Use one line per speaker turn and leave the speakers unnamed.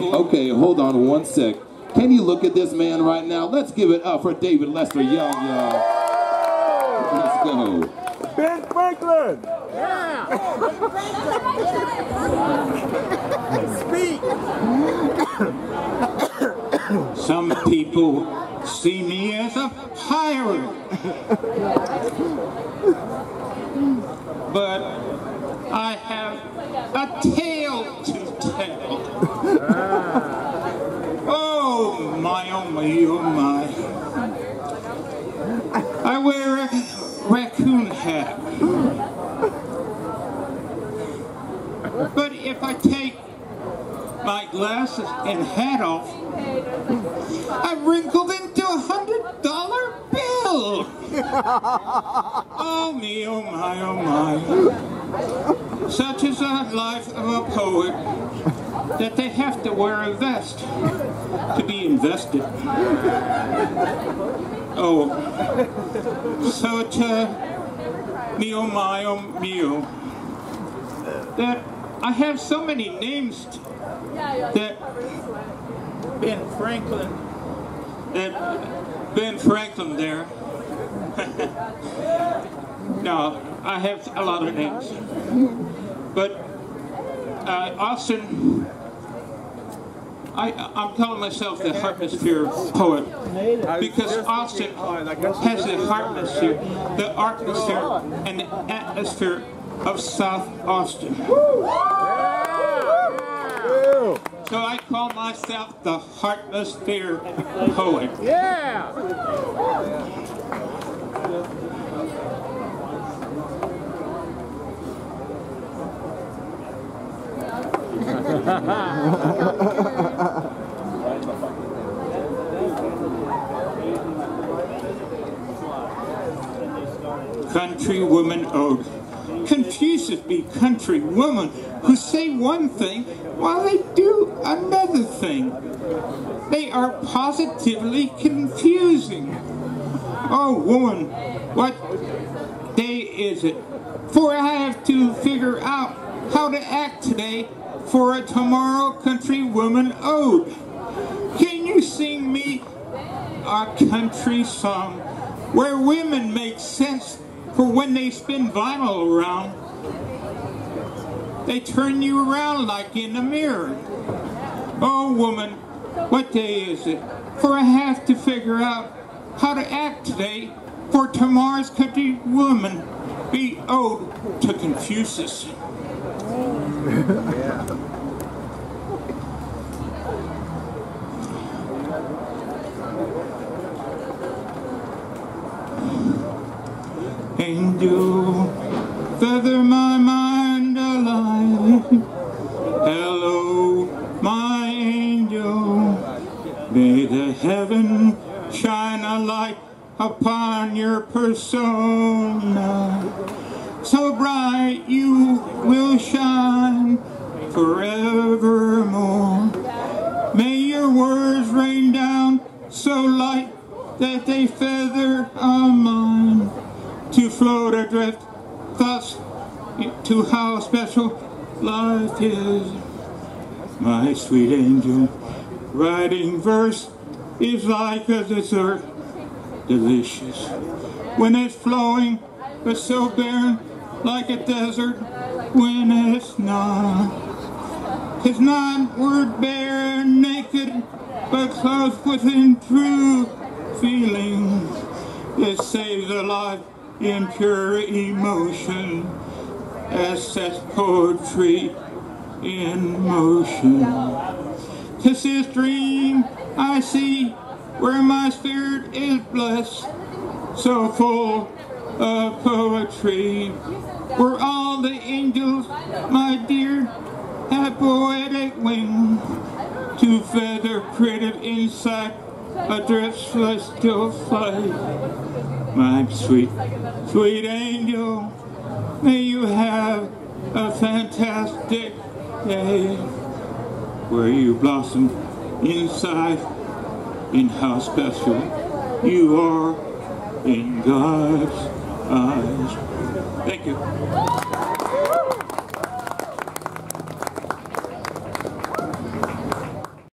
Okay, hold on one sec. Can you look at this man right now? Let's give it up for David Lester Young, y'all. Let's go.
Ben Franklin! Yeah! Speak!
Some people see me as a pirate. but I have a tale to tell. Oh oh oh my. I wear a raccoon hat. But if I take my glasses and hat off, I'm wrinkled into a hundred dollar bill. Oh me, oh my, oh my. Such is the life of a poet that they have to wear a vest to be invested. Oh, so to oh me, oh, that I have so many names that Ben Franklin, that Ben Franklin there. no, I have a lot of names. But uh, Austin, I, I'm calling myself the Heartmosphere poet because Austin has the heartmosphere, the atmosphere, and the atmosphere of South Austin. So I call myself the Heartmosphere poet.
Yeah!
Country woman ode. Confuses me, country women who say one thing while they do another thing. They are positively confusing. Oh, woman, what day is it? For I have to figure out how to act today for a tomorrow country woman ode. Can you sing me a country song where women make sense for when they spin vinyl around. They turn you around like in a mirror. Oh woman, what day is it? For I have to figure out how to act today for tomorrow's country woman be owed to Confucius. Angel, feather my mind alive. Hello, my angel. May the heaven shine a light upon your persona. So bright you will shine forevermore. May your words rain down so light that they mind to float adrift thoughts to how special life is. My sweet angel, writing verse is like a dessert, delicious. When it's flowing, but so barren, like a desert when it's not. It's not word bare and naked, but clothed within true feeling. It saves a life in pure emotion as sets poetry in motion. This dream I see where my spirit is blessed, so full of poetry, where all the angels, my dear, have poetic wings to feather creative insight, adrift celestial flight. My sweet, sweet angel, may you have a fantastic day where you blossom inside in how special you are in God's eyes. Thank you.